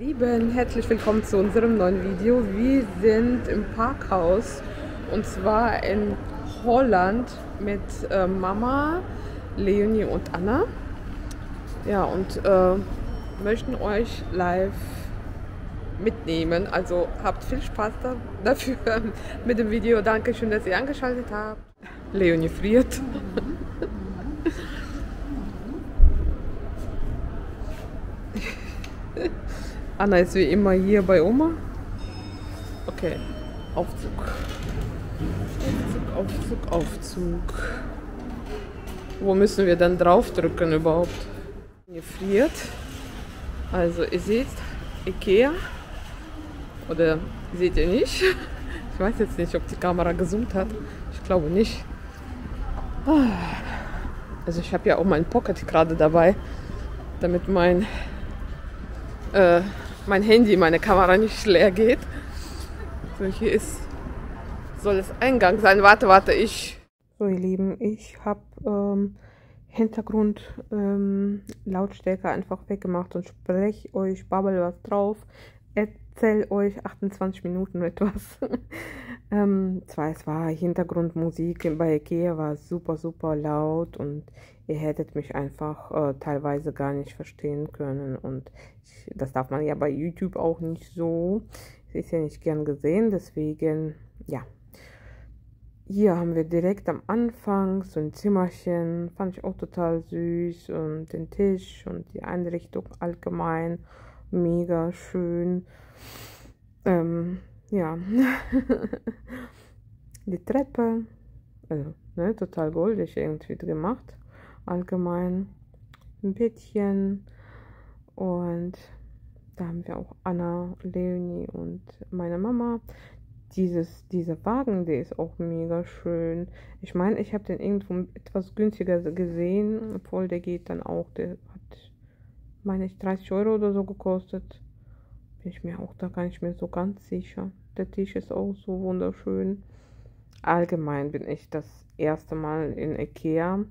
Lieben, herzlich willkommen zu unserem neuen Video. Wir sind im Parkhaus und zwar in Holland mit äh, Mama, Leonie und Anna. Ja, und äh, möchten euch live mitnehmen. Also habt viel Spaß da, dafür mit dem Video. Dankeschön, dass ihr angeschaltet habt. Leonie friert. Anna ist wie immer hier bei Oma. Okay, Aufzug. Aufzug, Aufzug, Aufzug. Wo müssen wir dann draufdrücken überhaupt? Ihr friert. Also ihr seht Ikea. Oder seht ihr nicht? Ich weiß jetzt nicht, ob die Kamera gezoomt hat. Ich glaube nicht. Also ich habe ja auch mein Pocket gerade dabei, damit mein äh, mein Handy, meine Kamera nicht leer geht. So, hier ist, soll es Eingang sein. Warte, warte, ich. So, ihr Lieben, ich habe ähm, Hintergrund ähm, Lautstärke einfach weggemacht und spreche euch, babbel was drauf, erzähl euch 28 Minuten etwas. ähm, zwar, es war Hintergrundmusik bei Ikea, war super, super laut und ihr hättet mich einfach äh, teilweise gar nicht verstehen können und ich, das darf man ja bei YouTube auch nicht so. Es ist ja nicht gern gesehen, deswegen, ja. Hier haben wir direkt am Anfang so ein Zimmerchen, fand ich auch total süß und den Tisch und die Einrichtung allgemein mega schön. Ähm, ja, die Treppe, also ne, total goldig irgendwie gemacht allgemein ein Bettchen und da haben wir auch Anna, Leonie und meine Mama. Dieses, dieser Wagen, der ist auch mega schön. Ich meine, ich habe den irgendwo etwas günstiger gesehen, obwohl der geht dann auch, der hat, meine ich, 30 Euro oder so gekostet. Bin ich mir auch da gar nicht mehr so ganz sicher. Der Tisch ist auch so wunderschön. Allgemein bin ich das erste Mal in Ikea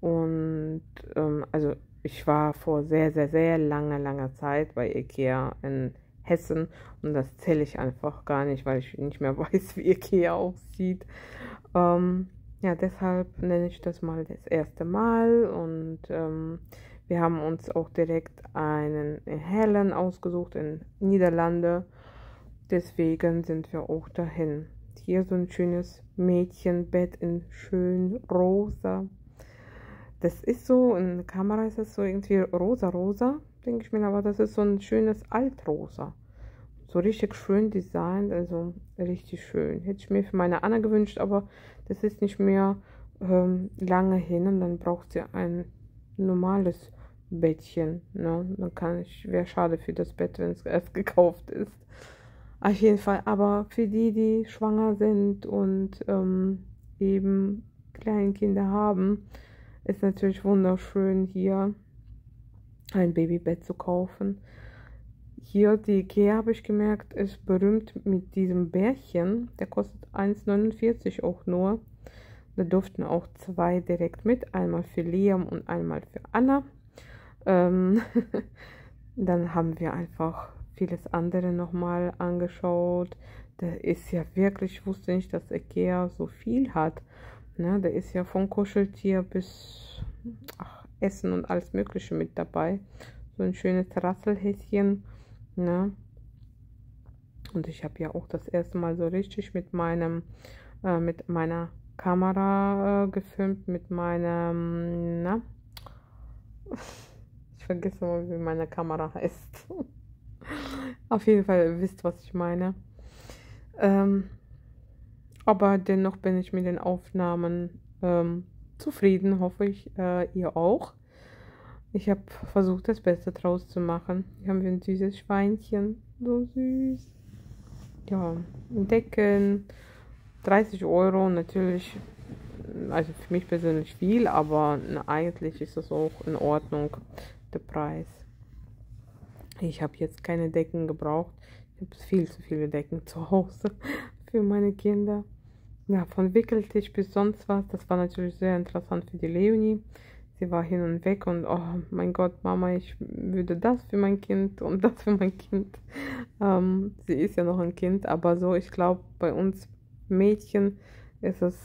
und ähm, also ich war vor sehr, sehr, sehr langer, langer Zeit bei Ikea in Hessen und das zähle ich einfach gar nicht, weil ich nicht mehr weiß, wie Ikea aussieht. Ähm, ja, deshalb nenne ich das mal das erste Mal und ähm, wir haben uns auch direkt einen hellen ausgesucht in Niederlande. Deswegen sind wir auch dahin. Hier so ein schönes Mädchenbett in schön rosa das ist so, in der Kamera ist es so irgendwie rosa-rosa, denke ich mir, aber das ist so ein schönes Altrosa. So richtig schön designt, also richtig schön. Hätte ich mir für meine Anna gewünscht, aber das ist nicht mehr ähm, lange hin und dann braucht sie ein normales Bettchen. Ne? Dann kann ich, wäre schade für das Bett, wenn es erst gekauft ist. Auf jeden Fall, aber für die, die schwanger sind und ähm, eben Kleinkinder haben, ist natürlich wunderschön hier ein Babybett zu kaufen. Hier die Ikea habe ich gemerkt, ist berühmt mit diesem Bärchen. Der kostet 1,49 auch nur. Da durften auch zwei direkt mit. Einmal für Liam und einmal für Anna. Ähm dann haben wir einfach vieles andere nochmal angeschaut. Da ist ja wirklich, ich wusste nicht, dass Ikea so viel hat. Ne, da ist ja von Kuscheltier bis ach, Essen und alles Mögliche mit dabei. So ein schönes Rasselhäschen. Ne? Und ich habe ja auch das erste Mal so richtig mit meinem, äh, mit meiner Kamera äh, gefilmt, mit meinem, na? Ich vergesse mal, wie meine Kamera heißt. Auf jeden Fall wisst, was ich meine. Ähm, aber dennoch bin ich mit den Aufnahmen ähm, zufrieden, hoffe ich, äh, ihr auch. Ich habe versucht, das Beste draus zu machen. Hier haben wir ein süßes Schweinchen. So süß. Ja, Decken. 30 Euro natürlich. Also für mich persönlich viel, aber eigentlich ist das auch in Ordnung, der Preis. Ich habe jetzt keine Decken gebraucht. Ich habe viel zu viele Decken zu Hause für meine Kinder ja, von Wickeltisch bis sonst was. Das war natürlich sehr interessant für die Leonie. sie war hin und weg und oh mein Gott, Mama, ich würde das für mein Kind und das für mein Kind. Ähm, sie ist ja noch ein Kind, aber so, ich glaube, bei uns Mädchen ist es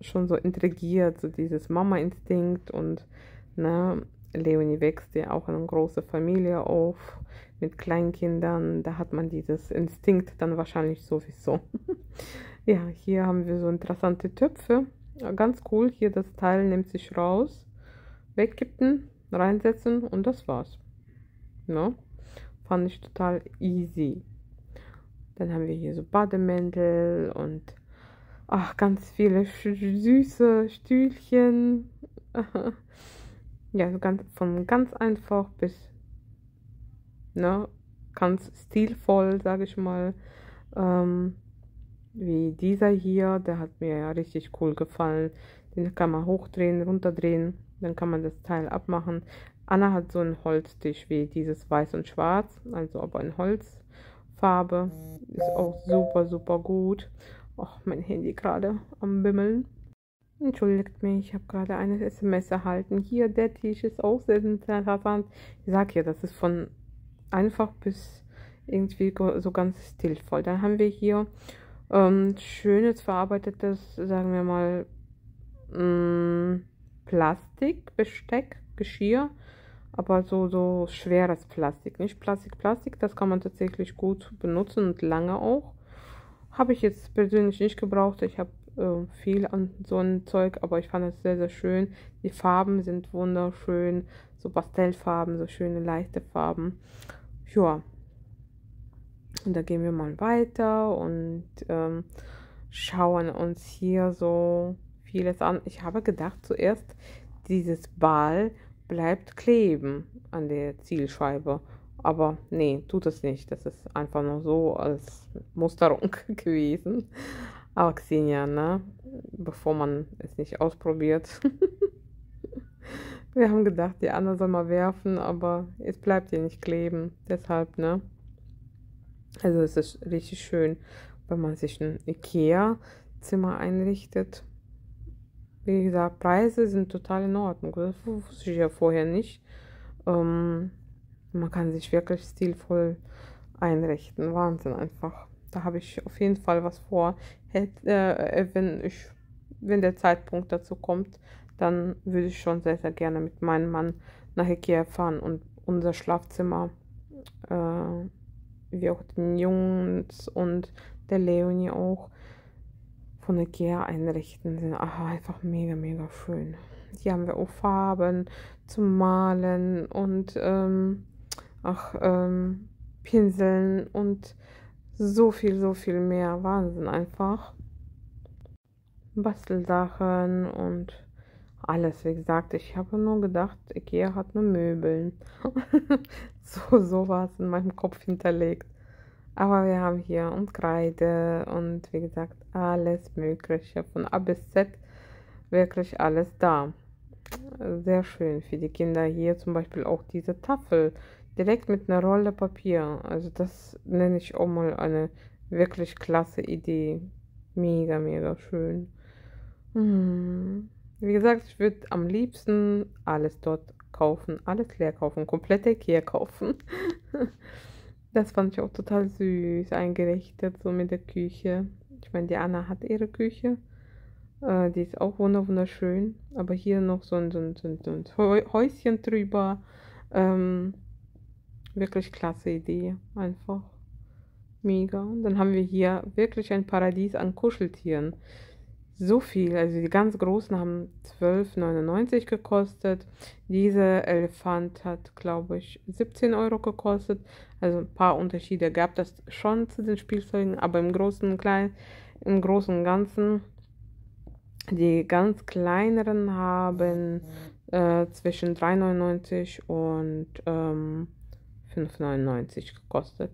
schon so intrigiert, so dieses Mama-Instinkt und ne, Leonie wächst ja auch in einer großen Familie auf mit Kleinkindern, da hat man dieses Instinkt dann wahrscheinlich sowieso. ja, hier haben wir so interessante Töpfe. Ganz cool, hier das Teil nimmt sich raus wegkippen, reinsetzen und das war's. No? Fand ich total easy. Dann haben wir hier so Bademäntel und ach, ganz viele süße Stühlchen. ja, ganz, von ganz einfach bis ne, ganz stilvoll, sage ich mal. Ähm, wie dieser hier, der hat mir ja richtig cool gefallen. Den kann man hochdrehen, runterdrehen. Dann kann man das Teil abmachen. Anna hat so einen Holztisch wie dieses Weiß und Schwarz, also aber in Holzfarbe. Ist auch super, super gut. Ach, mein Handy gerade am Bimmeln. Entschuldigt mich, ich habe gerade eine SMS erhalten. Hier, der Tisch ist auch sehr interessant. Ich sage ja, das ist von einfach bis irgendwie so ganz stilvoll. Dann haben wir hier ähm, schönes verarbeitetes, sagen wir mal, mm, Plastik, Besteck, Geschirr, aber so, so schweres Plastik, nicht Plastik, Plastik, das kann man tatsächlich gut benutzen und lange auch. Habe ich jetzt persönlich nicht gebraucht, ich habe äh, viel an so ein Zeug, aber ich fand es sehr, sehr schön. Die Farben sind wunderschön, so Pastellfarben, so schöne, leichte Farben. Ja, und da gehen wir mal weiter und ähm, schauen uns hier so vieles an. Ich habe gedacht zuerst, dieses Ball bleibt kleben an der Zielscheibe. Aber nee, tut es nicht. Das ist einfach nur so als Musterung gewesen. Aber Xenia, ne? Bevor man es nicht ausprobiert. Wir haben gedacht, die Anna soll mal werfen, aber es bleibt ihr nicht kleben. Deshalb, ne? Also es ist richtig schön, wenn man sich ein Ikea-Zimmer einrichtet wie gesagt, Preise sind total in Ordnung. Das wusste ich ja vorher nicht. Ähm, man kann sich wirklich stilvoll einrichten. Wahnsinn einfach. Da habe ich auf jeden Fall was vor. Hätt, äh, wenn, ich, wenn der Zeitpunkt dazu kommt, dann würde ich schon sehr, sehr gerne mit meinem Mann nach Ikea fahren und unser Schlafzimmer, äh, wie auch den Jungs und der Leonie auch, von Ikea einrichten sind ach, einfach mega, mega schön. Hier haben wir auch Farben zum Malen und ähm, ach, ähm, Pinseln und so viel, so viel mehr. Wahnsinn einfach. Bastelsachen und alles. Wie gesagt, ich habe nur gedacht, Ikea hat nur Möbeln. so, so war es in meinem Kopf hinterlegt. Aber wir haben hier und Kreide und wie gesagt alles Mögliche von A bis Z. Wirklich alles da. Sehr schön für die Kinder. Hier zum Beispiel auch diese Tafel direkt mit einer Rolle Papier. Also das nenne ich auch mal eine wirklich klasse Idee. Mega, mega schön. Hm. Wie gesagt, ich würde am liebsten alles dort kaufen, alles leer kaufen, komplette Ikea kaufen. Das fand ich auch total süß eingerichtet, so mit der Küche. Ich meine, die Anna hat ihre Küche. Äh, die ist auch wunderschön. Aber hier noch so ein, so ein, so ein, so ein Häuschen drüber. Ähm, wirklich klasse Idee. Einfach mega. Und dann haben wir hier wirklich ein Paradies an Kuscheltieren so viel. Also die ganz großen haben 12,99 gekostet. Dieser Elefant hat, glaube ich, 17 Euro gekostet. Also ein paar Unterschiede gab das schon zu den Spielzeugen, aber im Großen Kleinen, im Großen und Ganzen, die ganz kleineren haben äh, zwischen 3,99 und ähm, 5,99 gekostet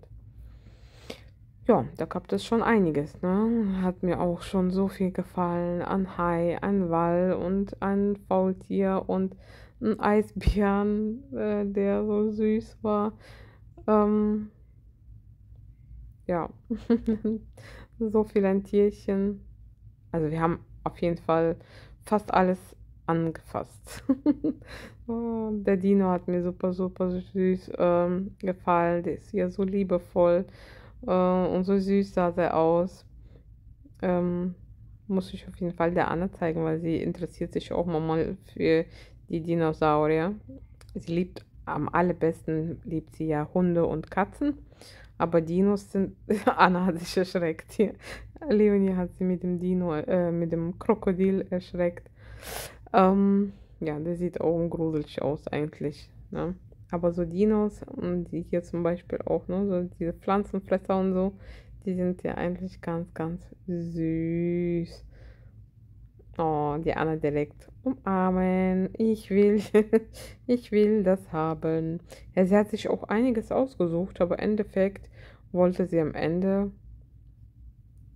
ja, da gab es schon einiges, ne? Hat mir auch schon so viel gefallen. Ein Hai, ein Wall und ein Faultier und ein Eisbären, äh, der so süß war. Ähm, ja, so viel ein Tierchen. Also wir haben auf jeden Fall fast alles angefasst. oh, der Dino hat mir super, super süß ähm, gefallen. Der ist ja so liebevoll äh, und so süß sah er aus. Ähm, muss ich auf jeden Fall der Anna zeigen, weil sie interessiert sich auch mal für die Dinosaurier. Sie liebt am allerbesten liebt sie ja Hunde und Katzen. Aber Dinos sind. Anna hat sich erschreckt hier. Leonie hat sie mit dem Dino, äh, mit dem Krokodil erschreckt. Ähm, ja, der sieht auch gruselig aus eigentlich. Ne? Aber so Dinos, die hier zum Beispiel auch, ne, so diese Pflanzenfresser und so, die sind ja eigentlich ganz, ganz süß. Oh, die Anna direkt umarmen. Ich will, ich will das haben. Ja, sie hat sich auch einiges ausgesucht, aber im Endeffekt wollte sie am Ende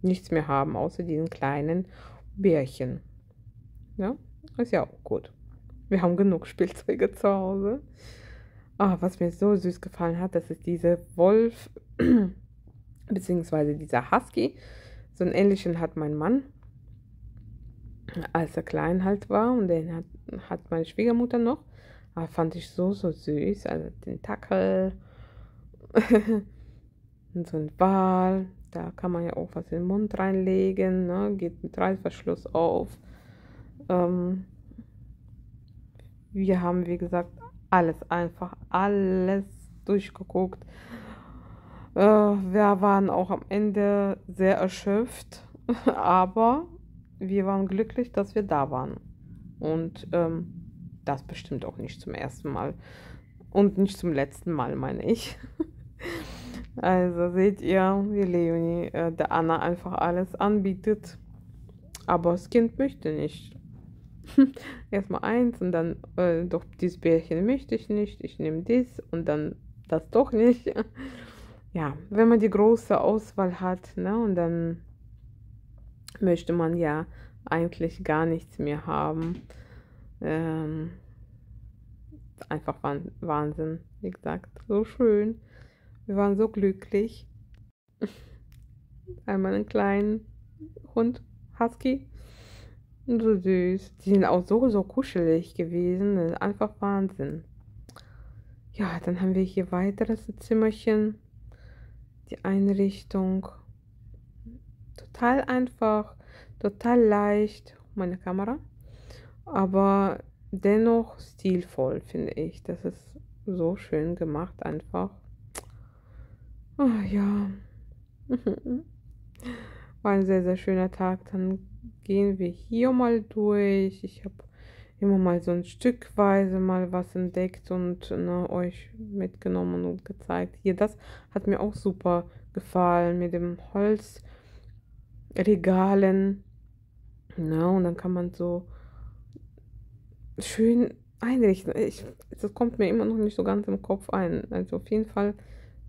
nichts mehr haben, außer diesen kleinen Bärchen. Ja, ist ja auch gut. Wir haben genug Spielzeuge zu Hause. Ah, was mir so süß gefallen hat, das ist diese Wolf, beziehungsweise dieser Husky. So einen ähnlichen hat mein Mann, als er klein halt war. Und den hat, hat meine Schwiegermutter noch. Aber fand ich so, so süß. Also den Tackel. und so ein Wal. Da kann man ja auch was in den Mund reinlegen. Ne? Geht mit Reißverschluss auf. Ähm, wir haben, wie gesagt, alles einfach, alles durchgeguckt. Äh, wir waren auch am Ende sehr erschöpft, aber wir waren glücklich, dass wir da waren. Und ähm, das bestimmt auch nicht zum ersten Mal. Und nicht zum letzten Mal, meine ich. also seht ihr, wie Leonie äh, der Anna einfach alles anbietet. Aber das Kind möchte nicht. Erstmal eins und dann, äh, doch, dieses Bärchen möchte ich nicht. Ich nehme dies und dann das doch nicht. ja, wenn man die große Auswahl hat, ne, und dann möchte man ja eigentlich gar nichts mehr haben. Ähm, einfach Wahnsinn, wie gesagt, so schön. Wir waren so glücklich. Einmal einen kleinen Hund, Husky. So süß. Die sind auch so, so kuschelig gewesen. Einfach Wahnsinn. Ja, dann haben wir hier weiteres Zimmerchen. Die Einrichtung. Total einfach, total leicht. Meine Kamera. Aber dennoch stilvoll, finde ich. Das ist so schön gemacht, einfach. Oh, ja. War ein sehr, sehr schöner Tag. Dann gehen wir hier mal durch. Ich habe immer mal so ein Stückweise mal was entdeckt und ne, euch mitgenommen und gezeigt. Hier, das hat mir auch super gefallen mit dem Holzregalen. Ne, und dann kann man so schön einrichten. Ich, das kommt mir immer noch nicht so ganz im Kopf ein. Also auf jeden Fall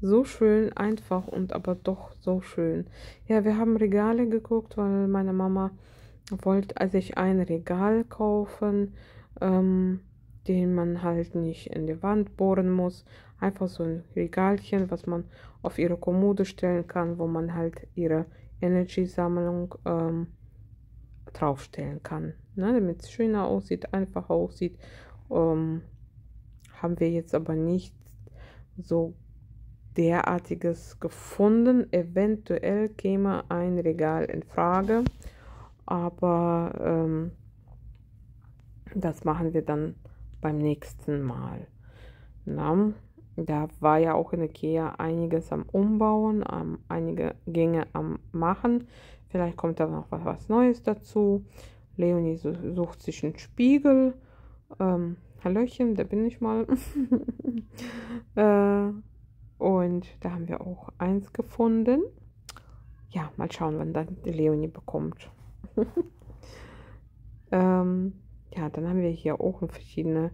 so schön, einfach und aber doch so schön. Ja, wir haben Regale geguckt, weil meine Mama wollte sich ein Regal kaufen, ähm, den man halt nicht in die Wand bohren muss. Einfach so ein Regalchen, was man auf ihre Kommode stellen kann, wo man halt ihre Energy-Sammlung ähm, draufstellen kann. Ne, Damit es schöner aussieht, einfacher aussieht. Ähm, haben wir jetzt aber nicht so derartiges gefunden. Eventuell käme ein Regal in Frage, aber ähm, das machen wir dann beim nächsten Mal. Na, da war ja auch in Ikea einiges am Umbauen, ähm, einige Gänge am Machen. Vielleicht kommt da noch was, was Neues dazu. Leonie sucht sich einen Spiegel. Ähm, Hallöchen, da bin ich mal. äh, und da haben wir auch eins gefunden. Ja, mal schauen, wann dann die Leonie bekommt. ähm, ja, dann haben wir hier auch verschiedene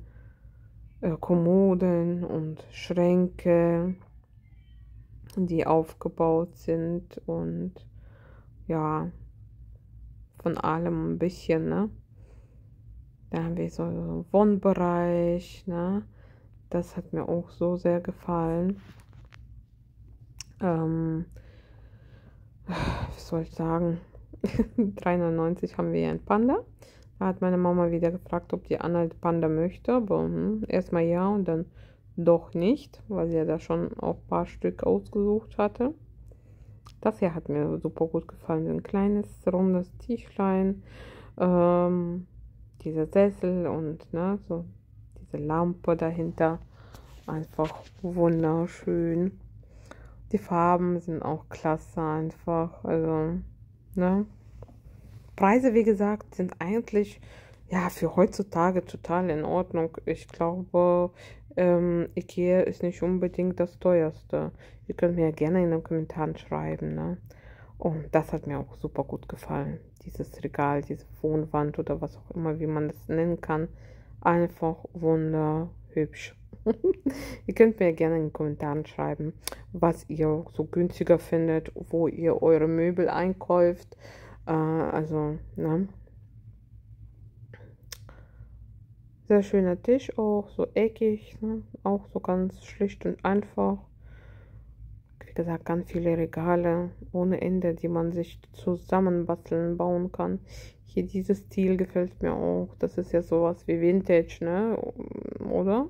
äh, Kommoden und Schränke, die aufgebaut sind und ja, von allem ein bisschen, ne? Da haben wir so einen Wohnbereich, ne? Das hat mir auch so sehr gefallen ähm, was soll ich sagen, 3,99 haben wir hier ein Panda. Da hat meine Mama wieder gefragt, ob die Anna Panda möchte, aber hm, erstmal ja und dann doch nicht, weil sie ja da schon auch ein paar Stück ausgesucht hatte. Das hier hat mir super gut gefallen. Ein kleines, rundes Tischlein, ähm, dieser Sessel und ne, so diese Lampe dahinter. Einfach wunderschön. Die Farben sind auch klasse einfach. Also, ne? Preise, wie gesagt, sind eigentlich ja für heutzutage total in Ordnung. Ich glaube, ähm, Ikea ist nicht unbedingt das teuerste. Ihr könnt mir ja gerne in den Kommentaren schreiben. Ne? Und das hat mir auch super gut gefallen. Dieses Regal, diese Wohnwand oder was auch immer, wie man das nennen kann. Einfach wunderhübsch. ihr könnt mir gerne in den Kommentaren schreiben, was ihr so günstiger findet, wo ihr eure Möbel einkauft. Äh, also, ne? Sehr schöner Tisch auch, so eckig, ne? auch so ganz schlicht und einfach. Wie gesagt, ganz viele Regale ohne Ende, die man sich zusammenbasteln, bauen kann. Hier dieses Stil gefällt mir auch. Das ist ja sowas wie Vintage, ne? Oder?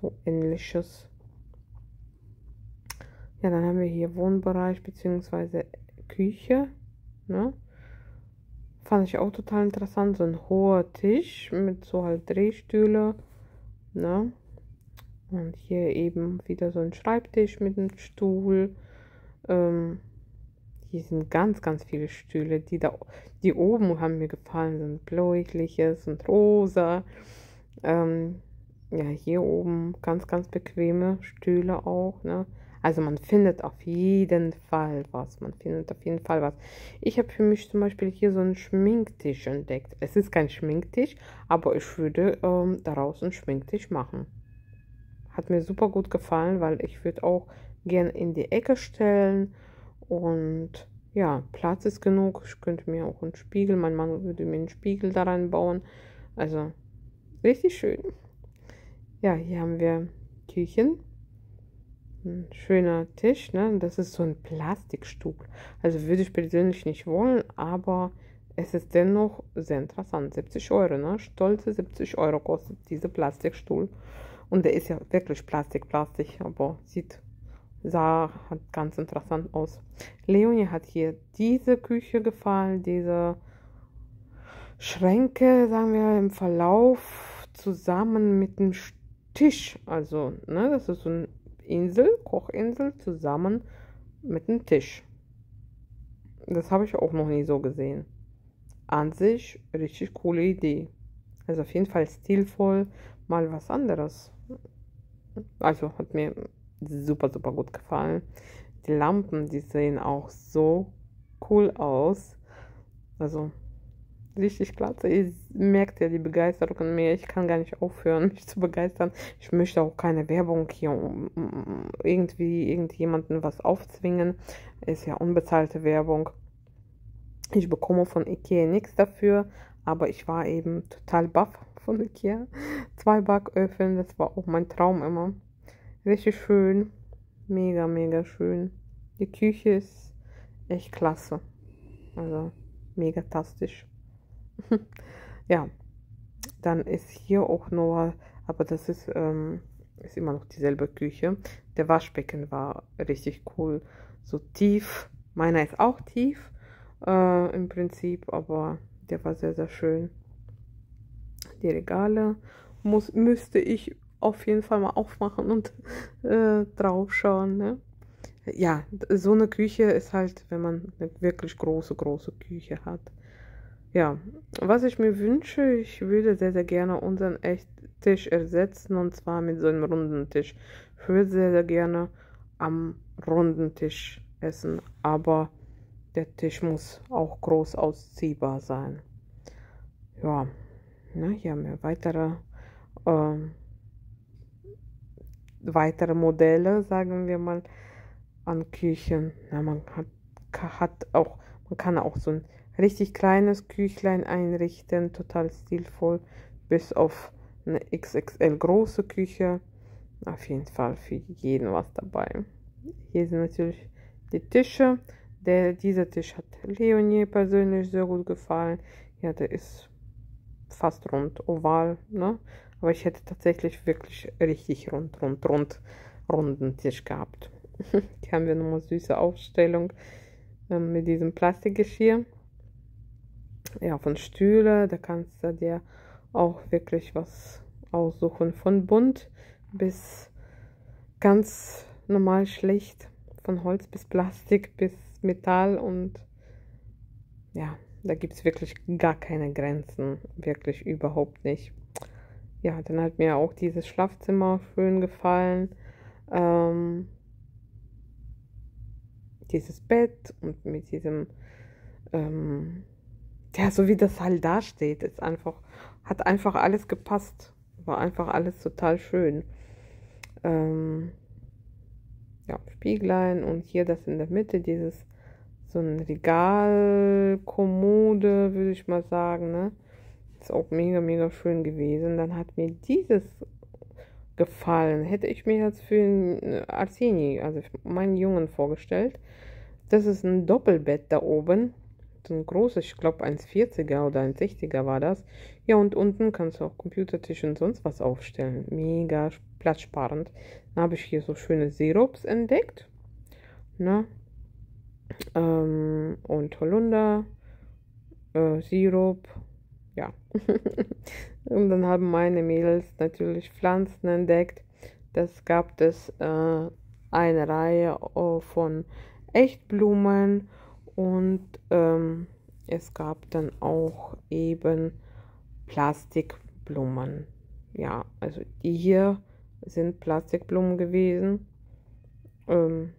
So ähnliches. Ja, dann haben wir hier Wohnbereich bzw. Küche, ne? Fand ich auch total interessant. So ein hoher Tisch mit so halt Drehstühle. Ne? Und hier eben wieder so ein Schreibtisch mit einem Stuhl. Ähm, hier sind ganz, ganz viele Stühle. Die da, die oben haben mir gefallen, sind bläuliches und rosa. Ähm, ja, hier oben ganz, ganz bequeme Stühle auch. Ne? Also man findet auf jeden Fall was. Man findet auf jeden Fall was. Ich habe für mich zum Beispiel hier so einen Schminktisch entdeckt. Es ist kein Schminktisch, aber ich würde ähm, daraus einen Schminktisch machen. Hat mir super gut gefallen, weil ich würde auch gern in die Ecke stellen. Und ja, Platz ist genug. Ich könnte mir auch einen Spiegel, mein Mann würde mir einen Spiegel da reinbauen. Also richtig schön. Ja, hier haben wir Küchen ein schöner Tisch, ne? Das ist so ein Plastikstuhl. Also würde ich persönlich nicht wollen, aber es ist dennoch sehr interessant. 70 Euro, ne? Stolze 70 Euro kostet dieser Plastikstuhl. Und der ist ja wirklich Plastik, Plastik, aber sieht, sah hat ganz interessant aus. Leonie hat hier diese Küche gefallen, diese Schränke, sagen wir, im Verlauf zusammen mit dem Tisch. Also, ne, das ist so ein Insel, Kochinsel, zusammen mit einem Tisch. Das habe ich auch noch nie so gesehen. An sich richtig coole Idee. Also auf jeden Fall stilvoll, mal was anderes. Also hat mir super, super gut gefallen. Die Lampen, die sehen auch so cool aus. Also richtig klasse. Ihr merkt ja die Begeisterung in mir. Ich kann gar nicht aufhören, mich zu begeistern. Ich möchte auch keine Werbung hier irgendwie irgendjemanden was aufzwingen. Ist ja unbezahlte Werbung. Ich bekomme von Ikea nichts dafür, aber ich war eben total baff von Ikea. Zwei Backöfen, das war auch mein Traum immer. Richtig schön. Mega, mega schön. Die Küche ist echt klasse. Also mega tastisch. ja, dann ist hier auch noch, aber das ist, ähm, ist immer noch dieselbe Küche. Der Waschbecken war richtig cool, so tief. Meiner ist auch tief äh, im Prinzip, aber der war sehr, sehr schön. Die Regale muss, müsste ich auf jeden Fall mal aufmachen und äh, drauf schauen. Ne? Ja, so eine Küche ist halt, wenn man eine wirklich große, große Küche hat. Ja, was ich mir wünsche, ich würde sehr, sehr gerne unseren Echttisch ersetzen und zwar mit so einem runden Tisch. Ich würde sehr, sehr gerne am runden Tisch essen, aber der Tisch muss auch groß ausziehbar sein. Ja, ne, hier haben wir weitere, äh, weitere Modelle, sagen wir mal, an Küchen. Ja, man hat, hat auch, man kann auch so ein richtig kleines Küchlein einrichten, total stilvoll, bis auf eine XXL große Küche. Auf jeden Fall für jeden was dabei. Hier sind natürlich die Tische. Der, dieser Tisch hat Leonie persönlich sehr gut gefallen. Ja, der ist fast rund, oval, ne? Aber ich hätte tatsächlich wirklich richtig rund, rund, rund, runden Tisch gehabt. Hier haben wir nochmal süße Aufstellung ähm, mit diesem Plastikgeschirr. Ja, von Stühle, da kannst du dir auch wirklich was aussuchen. Von bunt bis ganz normal schlicht. Von Holz bis Plastik bis Metall und ja, da gibt es wirklich gar keine Grenzen. Wirklich überhaupt nicht. Ja, dann hat mir auch dieses Schlafzimmer schön gefallen. Ähm, dieses Bett und mit diesem, ähm, ja, so wie das halt da steht, ist einfach, hat einfach alles gepasst. War einfach alles total schön. Ähm, ja, Spieglein und hier das in der Mitte, dieses so ein Regal, Kommode, würde ich mal sagen, ne? Ist auch mega, mega schön gewesen. Dann hat mir dieses gefallen. Hätte ich mir jetzt für einen Arseni, also meinen Jungen, vorgestellt. Das ist ein Doppelbett da oben. So ein großes, ich glaube 1,40er oder 1,60er war das. Ja, und unten kannst du auch Computertisch und sonst was aufstellen. Mega platzsparend. Dann habe ich hier so schöne Sirups entdeckt. Ne? Ähm, und Holunder, äh, Sirup, ja. und dann haben meine Mädels natürlich Pflanzen entdeckt. Das gab es äh, eine Reihe äh, von Echtblumen und ähm, es gab dann auch eben Plastikblumen. Ja, also die hier sind Plastikblumen gewesen. Ähm,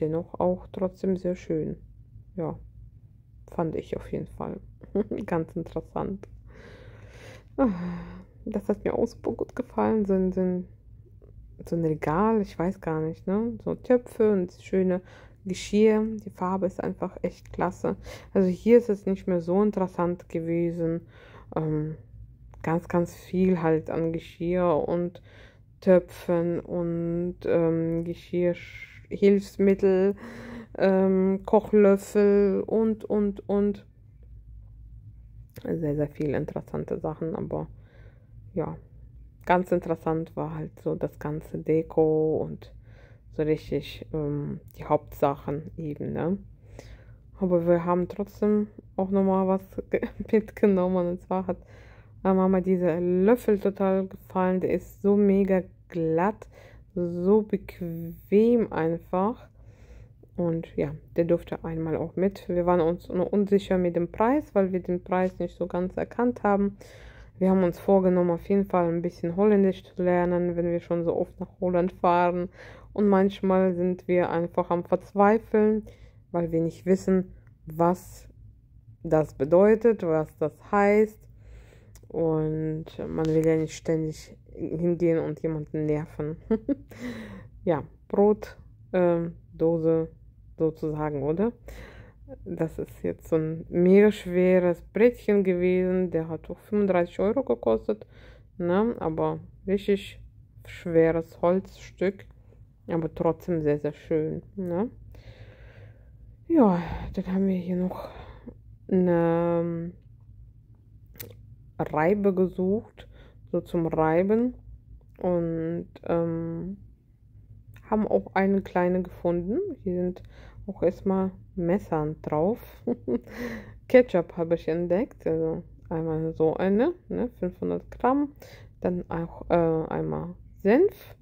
dennoch auch trotzdem sehr schön. Ja, fand ich auf jeden Fall. Ganz interessant. Das hat mir auch super gut gefallen. So ein, so, ein, so ein Regal, ich weiß gar nicht, ne? So Töpfe und schöne Geschirr. Die Farbe ist einfach echt klasse. Also hier ist es nicht mehr so interessant gewesen. Ähm, ganz, ganz viel halt an Geschirr und Töpfen und ähm, Geschirrhilfsmittel, ähm, Kochlöffel und, und, und. Sehr, sehr viele interessante Sachen, aber ja, ganz interessant war halt so das ganze Deko und so richtig ähm, die Hauptsachen eben, ne? Aber wir haben trotzdem auch nochmal was mitgenommen. Und zwar hat Mama dieser Löffel total gefallen. Der ist so mega glatt, so bequem einfach. Und ja, der durfte einmal auch mit. Wir waren uns nur unsicher mit dem Preis, weil wir den Preis nicht so ganz erkannt haben. Wir haben uns vorgenommen, auf jeden Fall ein bisschen Holländisch zu lernen, wenn wir schon so oft nach Holland fahren. Und manchmal sind wir einfach am Verzweifeln, weil wir nicht wissen, was das bedeutet, was das heißt. Und man will ja nicht ständig hingehen und jemanden nerven. ja, Brot, äh, Dose sozusagen, oder? Das ist jetzt so ein mega schweres Brettchen gewesen. Der hat auch 35 Euro gekostet. Ne? Aber richtig schweres Holzstück. Aber trotzdem sehr, sehr schön. Ne? Ja, dann haben wir hier noch eine Reibe gesucht, so zum Reiben. Und ähm, haben auch eine kleine gefunden. Hier sind auch erstmal Messern drauf. Ketchup habe ich entdeckt. Also einmal so eine, ne, 500 Gramm. Dann auch äh, einmal Senf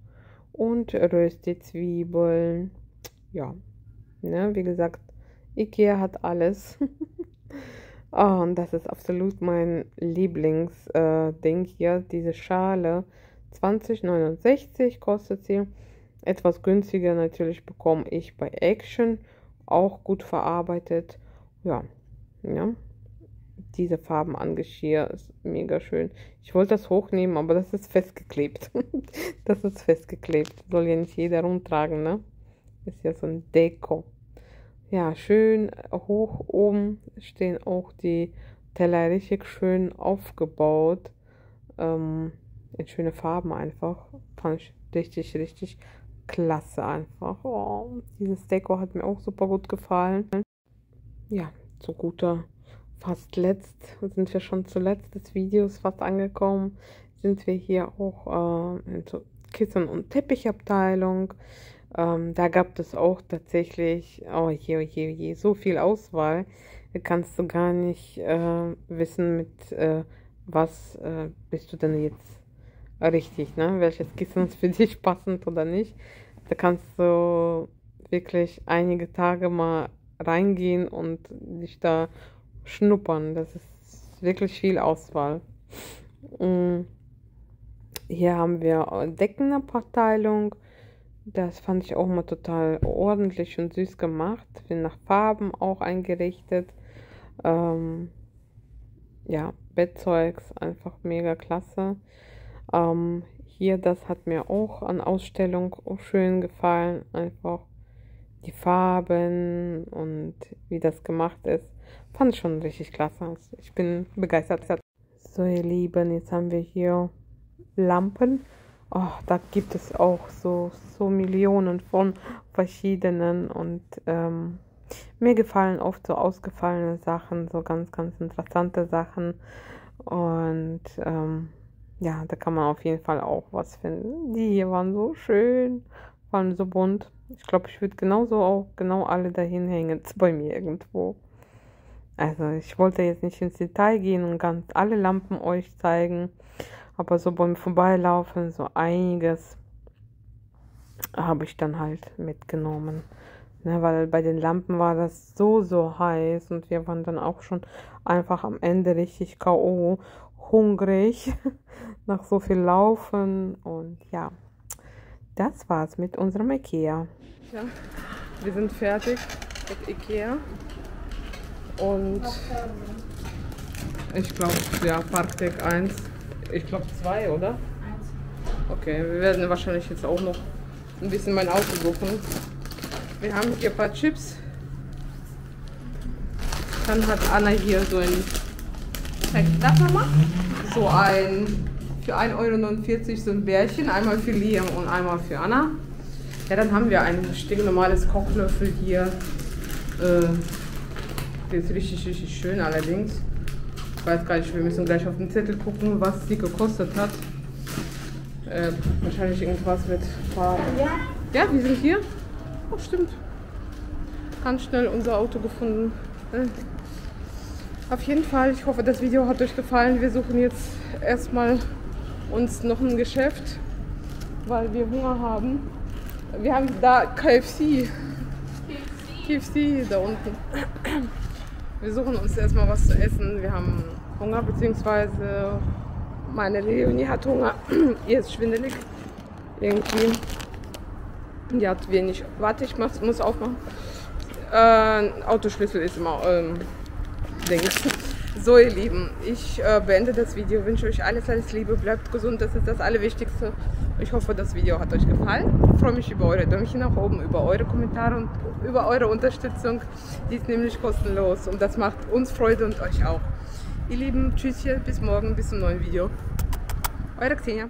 und Rösti-Zwiebeln. Ja, ne, wie gesagt, Ikea hat alles. oh, und das ist absolut mein Lieblingsding äh, hier, diese Schale. 20,69 kostet sie. Etwas günstiger natürlich bekomme ich bei Action. Auch gut verarbeitet. Ja, ja. Diese Farben an Geschirr ist mega schön. Ich wollte das hochnehmen, aber das ist festgeklebt. das ist festgeklebt. Soll ja nicht jeder rumtragen, ne? Ist ja so ein Deko. Ja, schön hoch oben stehen auch die Teller richtig schön aufgebaut. Ähm, in schöne Farben einfach. Fand ich richtig, richtig klasse einfach. Oh, dieses Deko hat mir auch super gut gefallen. Ja, zu guter fast letzt, sind wir schon zuletzt des Videos fast angekommen, sind wir hier auch äh, in so Kissen- und Teppichabteilung. Ähm, da gab es auch tatsächlich, oh je, oh je, oh je, so viel Auswahl. Da kannst du gar nicht äh, wissen, mit äh, was äh, bist du denn jetzt richtig, ne? Welches Kissen ist für dich passend oder nicht. Da kannst du wirklich einige Tage mal reingehen und dich da schnuppern. Das ist wirklich viel Auswahl. Mm. Hier haben wir Deckenabteilung. Das fand ich auch mal total ordentlich und süß gemacht. Bin nach Farben auch eingerichtet. Ähm, ja, Bettzeugs einfach mega klasse. Ähm, hier, das hat mir auch an Ausstellung schön gefallen. Einfach die Farben und wie das gemacht ist. Fand ich schon richtig klasse. Ich bin begeistert. So, ihr Lieben, jetzt haben wir hier Lampen. Oh, da gibt es auch so, so Millionen von verschiedenen und ähm, mir gefallen oft so ausgefallene Sachen, so ganz, ganz interessante Sachen. Und ähm, ja, da kann man auf jeden Fall auch was finden. Die hier waren so schön, allem so bunt. Ich glaube, ich würde genauso auch genau alle dahin hängen, bei mir irgendwo. Also ich wollte jetzt nicht ins Detail gehen und ganz alle Lampen euch zeigen, aber so beim Vorbeilaufen so einiges habe ich dann halt mitgenommen. Ne, weil bei den Lampen war das so, so heiß und wir waren dann auch schon einfach am Ende richtig K.O. hungrig nach so viel Laufen und ja, das war's mit unserem Ikea. Ja, wir sind fertig mit Ikea. Und ich glaube, ja, Parkdeck 1. Ich glaube 2, oder? 1. Okay, wir werden wahrscheinlich jetzt auch noch ein bisschen mein Auto suchen. Wir haben hier ein paar Chips. Dann hat Anna hier so ein das nochmal? So ein für 1,49 Euro so ein Bärchen. Einmal für Liam und einmal für Anna. Ja, dann haben wir ein stinknormales Kochlöffel hier. Äh, der ist richtig, richtig schön allerdings. Ich weiß gar nicht, wir müssen gleich auf den Zettel gucken, was sie gekostet hat. Äh, wahrscheinlich irgendwas mit Farben. Ja. Ja, wir sind hier. Oh, stimmt. Ganz schnell unser Auto gefunden. Auf jeden Fall, ich hoffe, das Video hat euch gefallen. Wir suchen jetzt erstmal uns noch ein Geschäft, weil wir Hunger haben. Wir haben da KFC. KFC, KFC da unten. Wir suchen uns erstmal was zu essen. Wir haben Hunger, beziehungsweise meine Leonie hat Hunger. Ihr ist schwindelig. Irgendwie. Die hat wenig. Warte, ich muss, muss aufmachen. Äh, Autoschlüssel ist immer ähm, Dings. So, ihr Lieben, ich äh, beende das Video. Wünsche euch alles, alles Liebe. Bleibt gesund, das ist das Allerwichtigste. Ich hoffe, das Video hat euch gefallen. Ich freue mich über eure Däumchen nach oben, über eure Kommentare und über eure Unterstützung. Die ist nämlich kostenlos und das macht uns Freude und euch auch. Ihr Lieben, tschüss, bis morgen, bis zum neuen Video. Eure Xenia.